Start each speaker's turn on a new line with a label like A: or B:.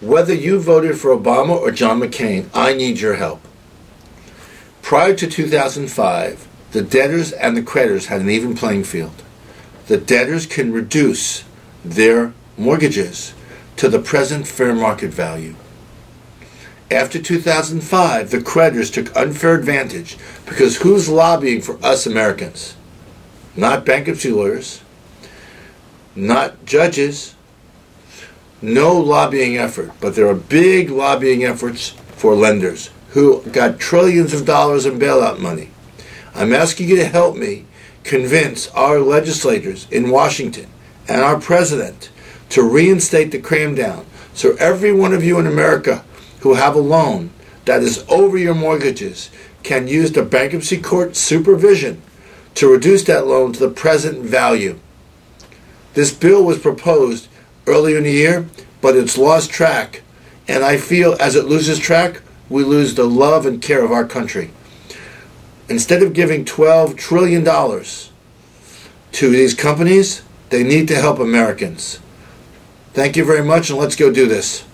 A: Whether you voted for Obama or John McCain, I need your help. Prior to 2005, the debtors and the creditors had an even playing field. The debtors can reduce their mortgages to the present fair market value. After 2005, the creditors took unfair advantage because who's lobbying for us Americans? Not bankruptcy lawyers, not judges, no lobbying effort, but there are big lobbying efforts for lenders who got trillions of dollars in bailout money. I'm asking you to help me convince our legislators in Washington and our president to reinstate the cram down so every one of you in America who have a loan that is over your mortgages can use the bankruptcy court supervision to reduce that loan to the present value. This bill was proposed earlier in the year, but it's lost track. And I feel as it loses track, we lose the love and care of our country. Instead of giving $12 trillion to these companies, they need to help Americans. Thank you very much, and let's go do this.